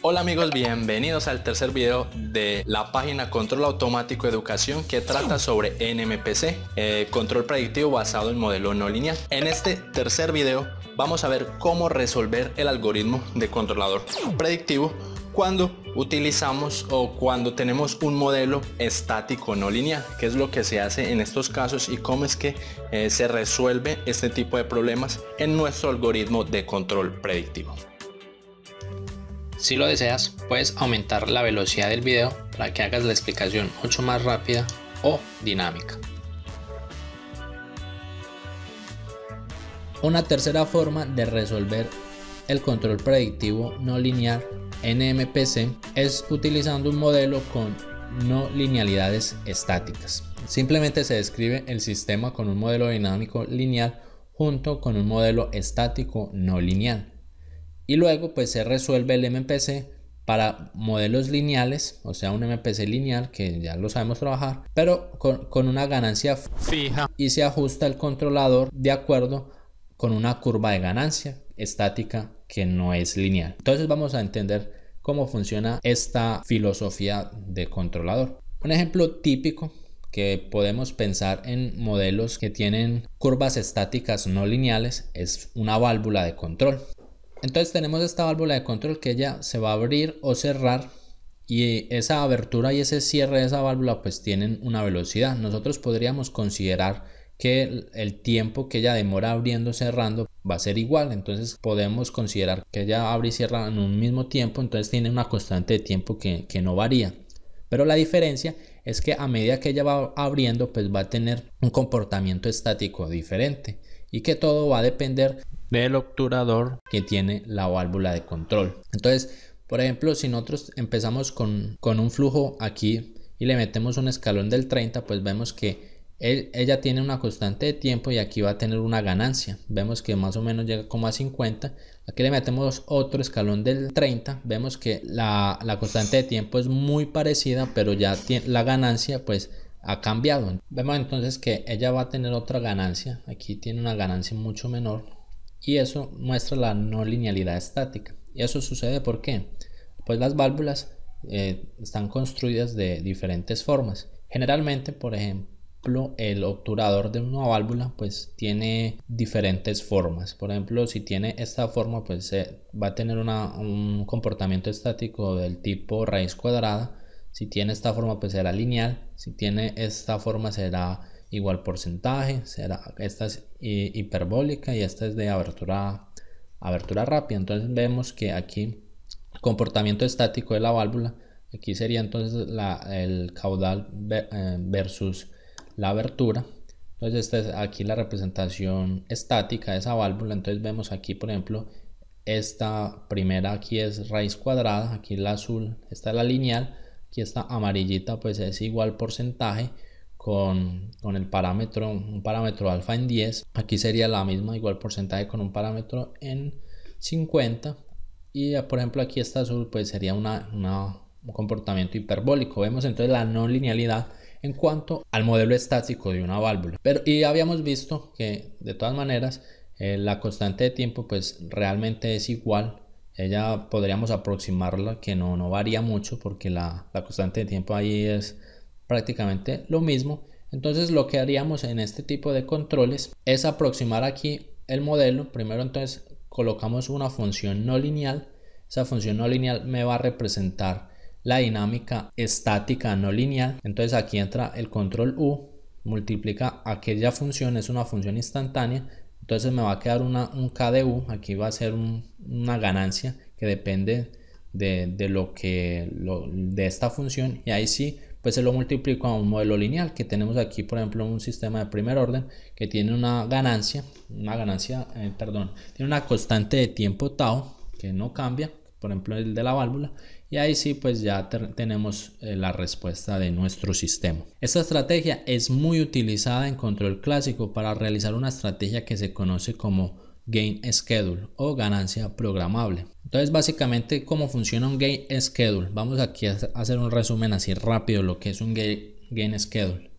Hola amigos, bienvenidos al tercer video de la página Control Automático Educación que trata sobre NMPC, eh, control predictivo basado en modelo no lineal. En este tercer video vamos a ver cómo resolver el algoritmo de controlador predictivo cuando utilizamos o cuando tenemos un modelo estático no lineal, qué es lo que se hace en estos casos y cómo es que eh, se resuelve este tipo de problemas en nuestro algoritmo de control predictivo. Si lo deseas, puedes aumentar la velocidad del video para que hagas la explicación mucho más rápida o dinámica. Una tercera forma de resolver el control predictivo no lineal NMPC es utilizando un modelo con no linealidades estáticas. Simplemente se describe el sistema con un modelo dinámico lineal junto con un modelo estático no lineal y luego pues se resuelve el MPC para modelos lineales, o sea un MPC lineal que ya lo sabemos trabajar, pero con, una ganancia fija y se ajusta el controlador de acuerdo con una curva de ganancia estática que no es lineal. Entonces vamos a entender cómo funciona esta filosofía de controlador. Un ejemplo típico que podemos pensar en modelos que tienen curvas estáticas no lineales es una válvula de control. Entonces tenemos esta válvula de control que ella se va a abrir o cerrar y esa abertura y ese cierre de esa válvula pues tienen una velocidad. Nosotros podríamos considerar que el, tiempo que ella demora abriendo cerrando va a ser igual. Entonces podemos considerar que ella abre y cierra en un mismo tiempo. Entonces tiene una constante de tiempo que, que no varía. Pero la diferencia es que a medida que ella va abriendo pues va a tener un comportamiento estático diferente y que todo va a depender del obturador que tiene la válvula de control. Entonces, por ejemplo, si nosotros empezamos con, un flujo aquí y le metemos un escalón del 30, pues vemos que ella tiene una constante de tiempo y aquí va a tener una ganancia. Vemos que más o menos llega como a 50. Aquí le metemos otro escalón del 30. Vemos que la, la constante de tiempo es muy parecida, pero ya tiene, la ganancia pues ha cambiado. Vemos entonces que ella va a tener otra ganancia. Aquí tiene una ganancia mucho menor y eso muestra la no linealidad estática. ¿Y eso sucede por qué? Pues las válvulas eh, están construidas de diferentes formas. Generalmente, por ejemplo, el obturador de una válvula pues tiene diferentes formas. Por ejemplo, si tiene esta forma pues va a tener un comportamiento estático del tipo raíz cuadrada. Si tiene esta forma pues será lineal. Si tiene esta forma será igual porcentaje, será, esta es hiperbólica y esta es de abertura, abertura rápida. Entonces vemos que aquí comportamiento estático de la válvula, aquí sería entonces el caudal eh, versus la abertura. Entonces esta es aquí la representación estática de esa válvula. Entonces vemos aquí por ejemplo esta primera aquí es raíz cuadrada, aquí la azul, esta es la lineal, aquí esta amarillita pues es igual porcentaje con, el parámetro, un parámetro alfa en 10. Aquí sería la misma, igual porcentaje con un parámetro en 50. Y por ejemplo aquí está azul, pues sería una, un comportamiento hiperbólico. Vemos entonces la no linealidad en cuanto al modelo estático de una válvula. Pero y habíamos visto que de todas maneras eh, la constante de tiempo pues realmente es igual. Ella podríamos aproximarla que no, no varía mucho porque la, la constante de tiempo ahí es prácticamente lo mismo. Entonces lo que haríamos en este tipo de controles es aproximar aquí el modelo. Primero entonces colocamos una función no lineal. Esa función no lineal me va a representar la dinámica estática no lineal. Entonces aquí entra el control U, multiplica aquella función, es una función instantánea. Entonces me va a quedar una, un KDU, aquí va a ser una ganancia que depende de, lo que de esta función. Y ahí sí pues se lo multiplico a un modelo lineal que tenemos aquí por ejemplo un sistema de primer orden que tiene una ganancia una ganancia eh, perdón tiene una constante de tiempo tau que no cambia por ejemplo el de la válvula y ahí sí pues ya tenemos eh, la respuesta de nuestro sistema esta estrategia es muy utilizada en control clásico para realizar una estrategia que se conoce como gain schedule o ganancia programable. Entonces básicamente cómo funciona un gain schedule. Vamos aquí a hacer un resumen así rápido lo que es un gain schedule.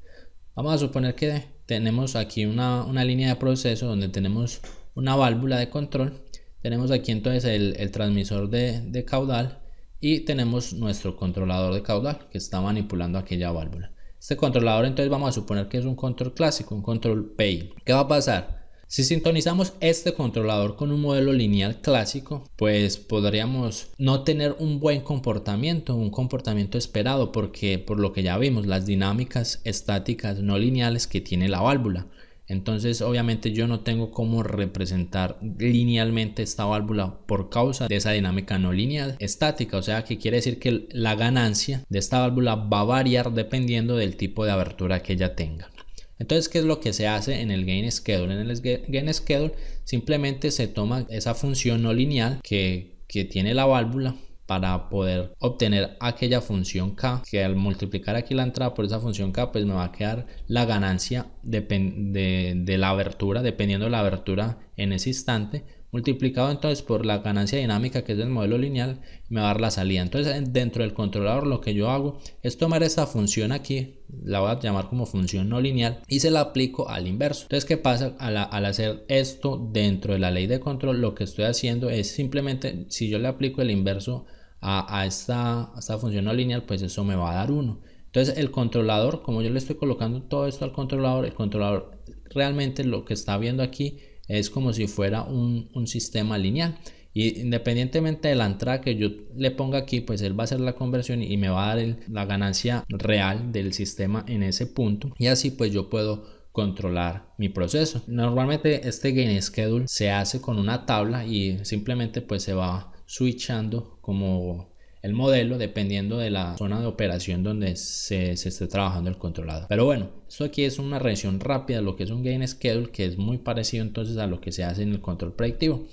Vamos a suponer que tenemos aquí una, línea de proceso donde tenemos una válvula de control. Tenemos aquí entonces el, transmisor de, caudal y tenemos nuestro controlador de caudal que está manipulando aquella válvula. Este controlador entonces vamos a suponer que es un control clásico, un control PI. ¿Qué va a pasar? Si sintonizamos este controlador con un modelo lineal clásico, pues podríamos no tener un buen comportamiento, un comportamiento esperado, porque por lo que ya vimos, las dinámicas estáticas no lineales que tiene la válvula. Entonces, obviamente yo no tengo cómo representar linealmente esta válvula por causa de esa dinámica no lineal estática. O sea, que quiere decir que la ganancia de esta válvula va a variar dependiendo del tipo de abertura que ella tenga. Entonces, ¿qué es lo que se hace en el gain schedule? En el gain schedule simplemente se toma esa función no lineal que, tiene la válvula para poder obtener aquella función k que al multiplicar aquí la entrada por esa función k pues me va a quedar la ganancia de, de la abertura dependiendo de la abertura en ese instante multiplicado entonces por la ganancia dinámica que es el modelo lineal me va a dar la salida. Entonces dentro del controlador lo que yo hago es tomar esta función aquí la voy a llamar como función no lineal y se la aplico al inverso. Entonces qué pasa al, hacer esto dentro de la ley de control lo que estoy haciendo es simplemente si yo le aplico el inverso a, esta, esta función no lineal pues eso me va a dar 1 entonces el controlador como yo le estoy colocando todo esto al controlador el controlador realmente lo que está viendo aquí es como si fuera un, sistema lineal. Y independientemente de la entrada que yo le ponga aquí pues él va a hacer la conversión y me va a dar la ganancia real del sistema en ese punto. Y así pues yo puedo controlar mi proceso. Normalmente este gain schedule se hace con una tabla y simplemente pues se va switchando como el modelo dependiendo de la zona de operación donde se, esté trabajando el controlador. Pero bueno, esto aquí es una reacción rápida, lo que es un gain schedule, que es muy parecido entonces a lo que se hace en el control predictivo.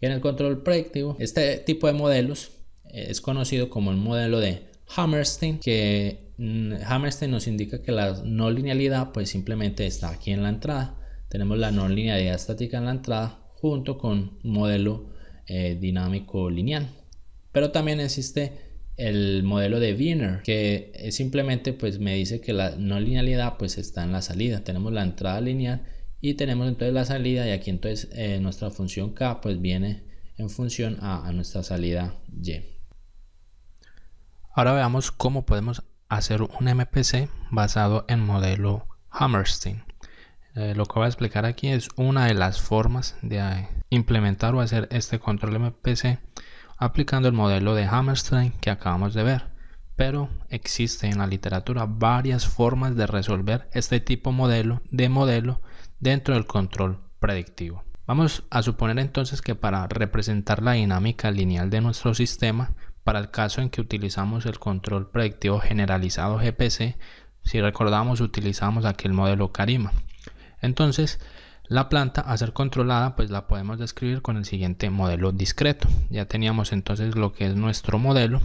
Y en el control predictivo, este tipo de modelos es conocido como el modelo de Hammerstein, que mm, Hammerstein nos indica que la no linealidad pues simplemente está aquí en la entrada. Tenemos la no linealidad estática en la entrada junto con un modelo eh, dinámico lineal. Pero también existe el modelo de Wiener que simplemente pues me dice que la no linealidad pues está en la salida. Tenemos la entrada lineal y tenemos entonces la salida y aquí entonces eh, nuestra función k pues viene en función a, nuestra salida y. Ahora veamos cómo podemos hacer un MPC basado en modelo Hammerstein. Eh, lo que voy a explicar aquí es una de las formas de implementar o hacer este control MPC aplicando el modelo de Hammerstein que acabamos de ver. Pero existe en la literatura varias formas de resolver este tipo modelo de modelo dentro del control predictivo. Vamos a suponer entonces que para representar la dinámica lineal de nuestro sistema, para el caso en que utilizamos el control predictivo generalizado GPC, si recordamos utilizamos aquel modelo Karima. Entonces, la planta a ser controlada pues la podemos describir con el siguiente modelo discreto. Ya teníamos entonces lo que es nuestro modelo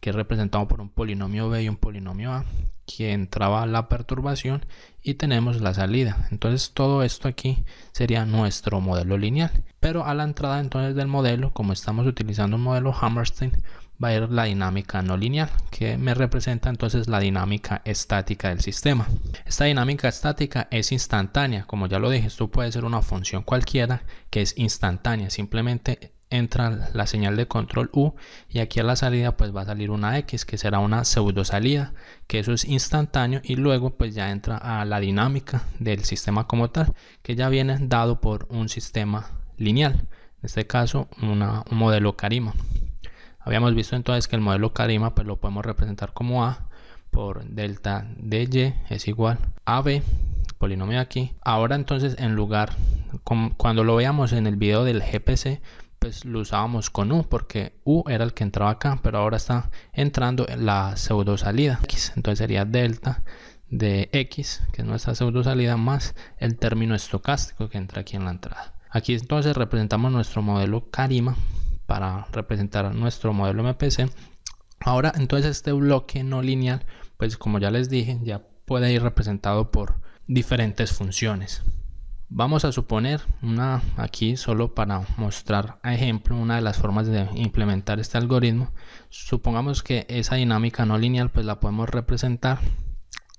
que es representado por un polinomio B y un polinomio A que entraba la perturbación y tenemos la salida. Entonces todo esto aquí sería nuestro modelo lineal. Pero a la entrada entonces del modelo, como estamos utilizando un modelo Hammerstein, va a ir la dinámica no lineal, que me representa entonces la dinámica estática del sistema. Esta dinámica estática es instantánea, como ya lo dije, esto puede ser una función cualquiera que es instantánea, simplemente entra la señal de control U y aquí a la salida pues va a salir una X que será una pseudo salida que eso es instantáneo y luego pues ya entra a la dinámica del sistema como tal que ya viene dado por un sistema lineal en este caso un modelo Karima Habíamos visto entonces que el modelo Karima pues lo podemos representar como A por delta de Y es igual a B, polinomio aquí. Ahora entonces en lugar, cuando lo veamos en el video del GPC, pues lo usábamos con U porque U era el que entraba acá, pero ahora está entrando la pseudo salida X. Entonces sería delta de X, que es nuestra pseudo salida, más el término estocástico que entra aquí en la entrada. Aquí entonces representamos nuestro modelo Karima para representar nuestro modelo MPC. Ahora entonces este bloque no lineal, pues como ya les dije, ya puede ir representado por diferentes funciones. Vamos a suponer una aquí solo para mostrar a ejemplo una de las formas de implementar este algoritmo. Supongamos que esa dinámica no lineal pues la podemos representar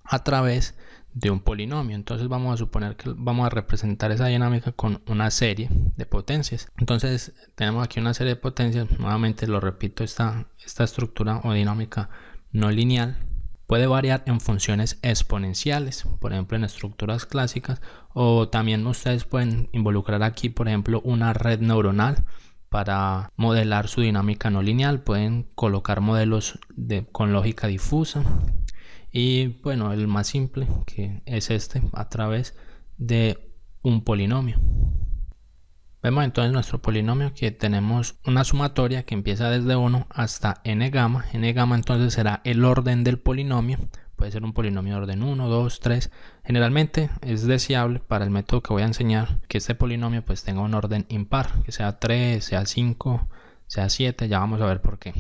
a través de un polinomio. Entonces vamos a suponer que vamos a representar esa dinámica con una serie de potencias. Entonces tenemos aquí una serie de potencias. Nuevamente lo repito, esta, esta estructura o dinámica no lineal puede variar en funciones exponenciales, por ejemplo en estructuras clásicas, o también ustedes pueden involucrar aquí, por ejemplo, una red neuronal para modelar su dinámica no lineal. Pueden colocar modelos de, con lógica difusa y bueno, el más simple que es este a través de un polinomio. Vemos entonces nuestro polinomio que tenemos una sumatoria que empieza desde 1 hasta n gamma. n gamma entonces será el orden del polinomio. Puede ser un polinomio de orden 1, 2, 3. Generalmente es deseable para el método que voy a enseñar que este polinomio pues tenga un orden impar, que sea 3, sea 5, sea 7. Ya vamos a ver por qué.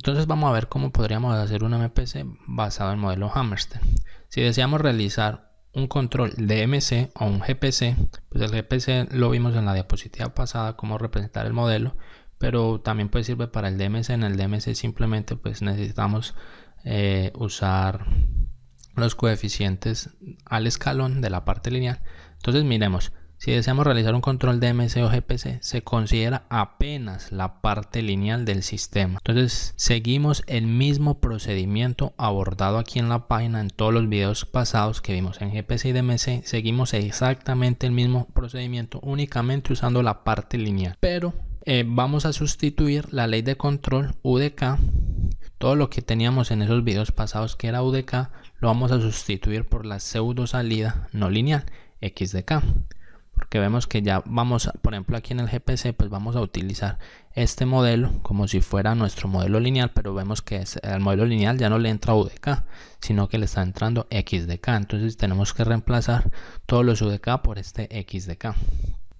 Entonces vamos a ver cómo podríamos hacer un MPC basado en el modelo Hammerstein. Si deseamos realizar un control DMC o un GPC, pues el GPC lo vimos en la diapositiva pasada, cómo representar el modelo, pero también puede sirve para el DMC. En el DMC simplemente pues necesitamos eh, usar los coeficientes al escalón de la parte lineal. Entonces miremos, si deseamos realizar un control DMC o GPC, se considera apenas la parte lineal del sistema. Entonces, seguimos el mismo procedimiento abordado aquí en la página en todos los videos pasados que vimos en GPC y DMC. Seguimos exactamente el mismo procedimiento, únicamente usando la parte lineal. Pero eh, vamos a sustituir la ley de control UDK. Todo lo que teníamos en esos videos pasados que era UDK, lo vamos a sustituir por la pseudo salida no lineal, XDK porque vemos que ya vamos, por ejemplo aquí en el GPC, pues vamos a utilizar este modelo como si fuera nuestro modelo lineal, pero vemos que el modelo lineal ya no le entra UDK, sino que le está entrando XDK, entonces tenemos que reemplazar todos los UDK por este XDK.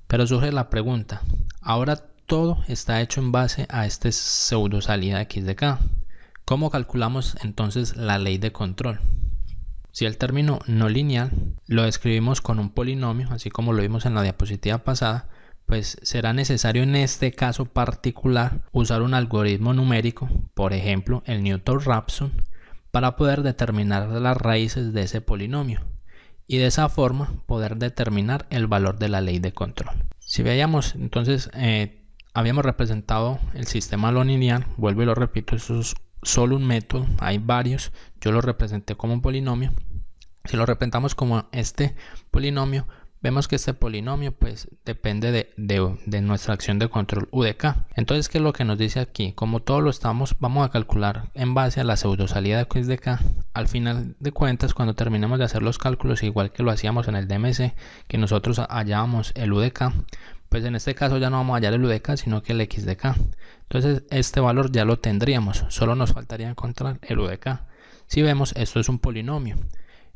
Pero surge la pregunta, ahora todo está hecho en base a este pseudo salida XDK. ¿Cómo calculamos entonces la ley de control? Si el término no lineal lo describimos con un polinomio, así como lo vimos en la diapositiva pasada, pues será necesario en este caso particular usar un algoritmo numérico, por ejemplo el Newton-Raphson, para poder determinar las raíces de ese polinomio y de esa forma poder determinar el valor de la ley de control. Si veamos entonces eh, habíamos representado el sistema no lineal, vuelvo y lo repito, eso es solo un método, hay varios, yo lo representé como un polinomio. Si lo representamos como este polinomio, vemos que este polinomio pues depende de, de, nuestra acción de control UDK. Entonces, ¿qué es lo que nos dice aquí? Como todo lo estamos, vamos a calcular en base a la pseudo salida de XDK. Al final de cuentas, cuando terminemos de hacer los cálculos, igual que lo hacíamos en el DMC, que nosotros hallábamos el UDK, pues en este caso ya no vamos a hallar el UDK, sino que el XDK. Entonces este valor ya lo tendríamos, solo nos faltaría encontrar el UDK. Si vemos, esto es un polinomio.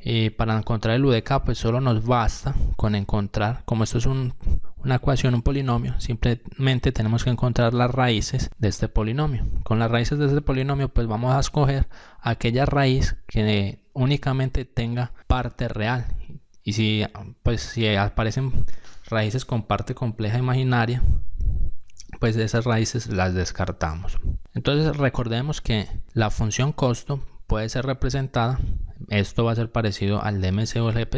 Y para encontrar el UDK, pues solo nos basta con encontrar, como esto es una ecuación, un polinomio, simplemente tenemos que encontrar las raíces de este polinomio. Con las raíces de este polinomio, pues vamos a escoger aquella raíz que únicamente tenga parte real. Y si, pues, si aparecen raíces con parte compleja imaginaria, pues esas raíces las descartamos. Entonces recordemos que la función costo puede ser representada, esto va a ser parecido al DMC o el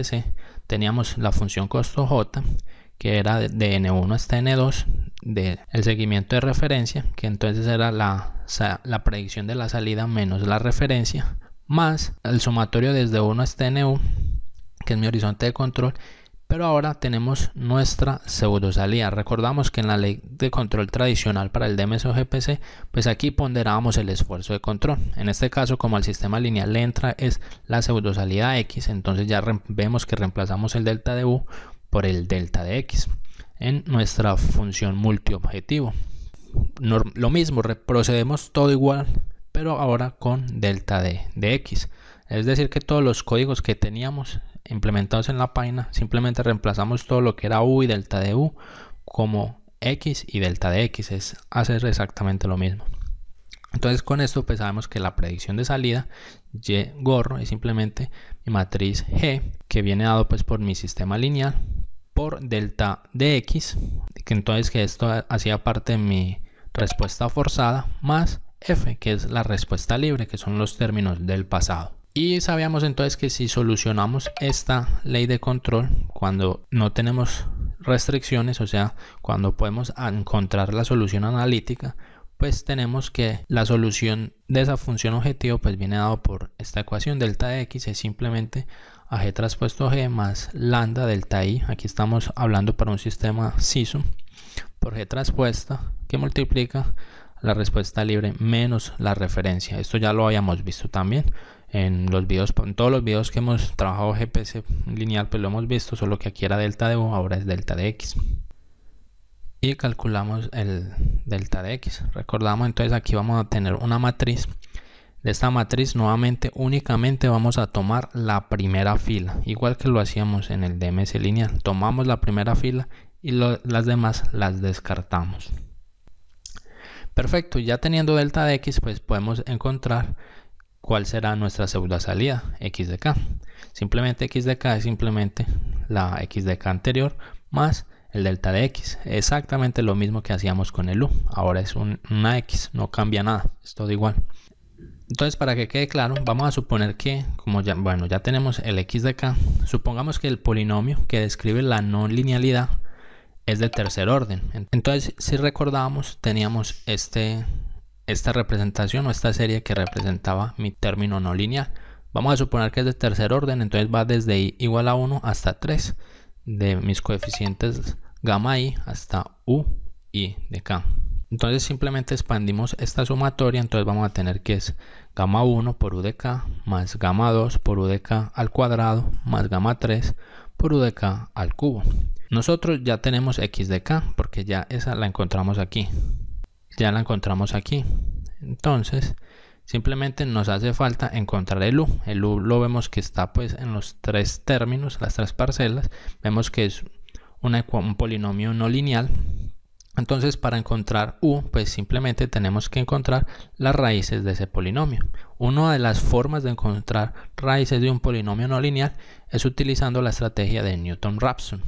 teníamos la función costo J que era de N1 hasta N2 del seguimiento de referencia, que entonces era la, la predicción de la salida menos la referencia, más el sumatorio desde 1 hasta NU, que es mi horizonte de control, pero ahora tenemos nuestra pseudo salida. Recordamos que en la ley de control tradicional para el DMS o GPC, pues aquí ponderábamos el esfuerzo de control. En este caso, como al sistema lineal le entra es la pseudo salida X, entonces ya vemos que reemplazamos el delta de U por el delta de X en nuestra función multiobjetivo. lo mismo, procedemos todo igual, pero ahora con delta de, de X. Es decir, que todos los códigos que teníamos implementados en la página, simplemente reemplazamos todo lo que era u y delta de u como x y delta de x, es hacer exactamente lo mismo. Entonces con esto pues sabemos que la predicción de salida y gorro es simplemente mi matriz g que viene dado pues por mi sistema lineal por delta de x, que entonces que esto hacía parte de mi respuesta forzada más f que es la respuesta libre que son los términos del pasado. Y sabíamos entonces que si solucionamos esta ley de control cuando no tenemos restricciones, o sea, cuando podemos encontrar la solución analítica, pues tenemos que la solución de esa función objetivo pues viene dado por esta ecuación delta de x es simplemente a g traspuesto g más lambda delta i. Aquí estamos hablando para un sistema SISO por g traspuesta que multiplica la respuesta libre menos la referencia. Esto ya lo habíamos visto también en los videos en todos los videos que hemos trabajado GPS lineal pues lo hemos visto solo que aquí era delta de u ahora es delta de x. Y calculamos el delta de x recordamos entonces aquí vamos a tener una matriz. De esta matriz nuevamente únicamente vamos a tomar la primera fila igual que lo hacíamos en el DMS lineal. Tomamos la primera fila y las demás las descartamos. Perfecto ya teniendo delta de x pues podemos encontrar cuál será nuestra segunda salida x de k simplemente x de k es simplemente la x de k anterior más el delta de x. Exactamente lo mismo que hacíamos con el u. Ahora es una x, no cambia nada, es todo igual. Entonces, para que quede claro, vamos a suponer que, como ya, bueno, ya tenemos el x de k, supongamos que el polinomio que describe la no linealidad es de tercer orden. Entonces, si recordamos, teníamos este, esta representación o esta serie que representaba mi término no lineal. Vamos a suponer que es de tercer orden, entonces va desde i igual a 1 hasta 3 de mis coeficientes gamma i hasta u i de k. Entonces simplemente expandimos esta sumatoria, entonces vamos a tener que es gamma 1 por u de k más gamma 2 por u de k al cuadrado más gamma 3 por u de k al cubo. Nosotros ya tenemos x de k porque ya esa la encontramos aquí. Ya la encontramos aquí. Entonces Simplemente nos hace falta encontrar el u. El u lo vemos que está pues en los tres términos, las tres parcelas. Vemos que es un polinomio no lineal. Entonces para encontrar u, pues simplemente tenemos que encontrar las raíces de ese polinomio. Una de las formas de encontrar raíces de un polinomio no lineal es utilizando la estrategia de Newton-Raphson.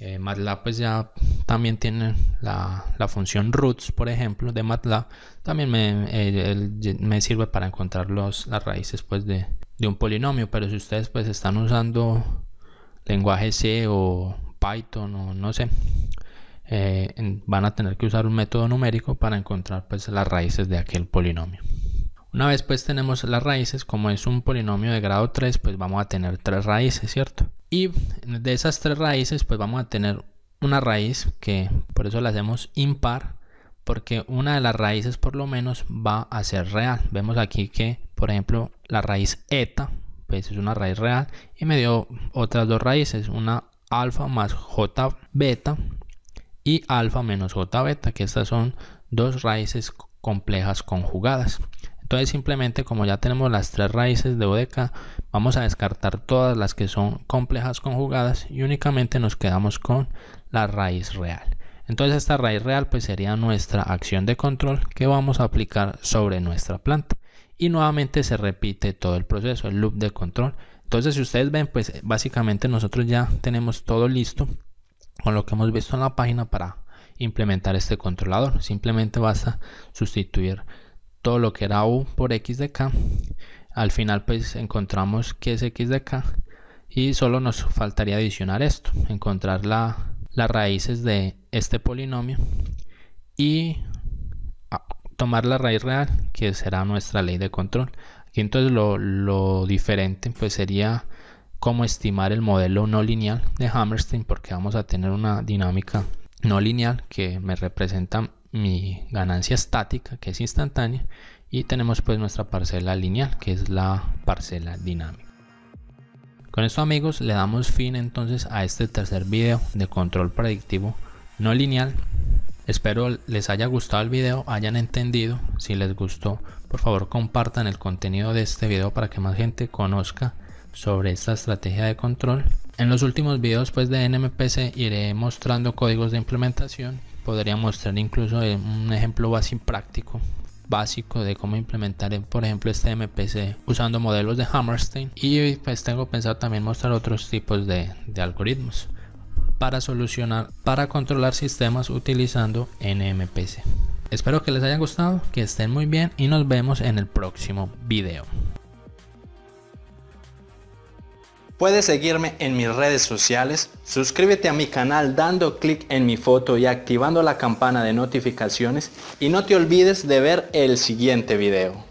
Eh, MATLAB pues ya también tiene la, función roots, por ejemplo, de MATLAB. También me, eh, me sirve para encontrar los, las raíces pues de, un polinomio. Pero si ustedes pues están usando lenguaje C o Python o no sé, eh, van a tener que usar un método numérico para encontrar pues las raíces de aquel polinomio. Una vez pues tenemos las raíces, como es un polinomio de grado 3, pues vamos a tener tres raíces, ¿cierto? Y de esas tres raíces, pues vamos a tener una raíz que por eso la hacemos impar, porque una de las raíces por lo menos va a ser real. Vemos aquí que, por ejemplo, la raíz eta, pues es una raíz real, y me dio otras dos raíces, una alfa más j beta y alfa menos j beta, que estas son dos raíces complejas conjugadas. Entonces simplemente como ya tenemos las tres raíces de ODK, vamos a descartar todas las que son complejas conjugadas y únicamente nos quedamos con la raíz real. Entonces esta raíz real pues sería nuestra acción de control que vamos a aplicar sobre nuestra planta. Y nuevamente se repite todo el proceso, el loop de control. Entonces si ustedes ven pues básicamente nosotros ya tenemos todo listo con lo que hemos visto en la página para implementar este controlador. Simplemente basta sustituir todo lo que era u por x de k. Al final pues encontramos que es x de k y solo nos faltaría adicionar esto, encontrar la, las raíces de este polinomio y tomar la raíz real que será nuestra ley de control. Aquí entonces lo, lo diferente pues sería cómo estimar el modelo no lineal de Hammerstein porque vamos a tener una dinámica no lineal que me representa mi ganancia estática que es instantánea y tenemos pues nuestra parcela lineal que es la parcela dinámica. Con esto amigos le damos fin entonces a este tercer video de control predictivo no lineal. Espero les haya gustado el video hayan entendido. Si les gustó por favor compartan el contenido de este video para que más gente conozca sobre esta estrategia de control. En los últimos videos pues de NMPC iré mostrando códigos de implementación podría mostrar incluso un ejemplo básico práctico básico de cómo implementar por ejemplo este MPC usando modelos de Hammerstein. Y pues tengo pensado también mostrar otros tipos de, de algoritmos para solucionar para controlar sistemas utilizando NMPC espero que les haya gustado que estén muy bien y nos vemos en el próximo video Puedes seguirme en mis redes sociales, suscríbete a mi canal dando clic en mi foto y activando la campana de notificaciones y no te olvides de ver el siguiente video.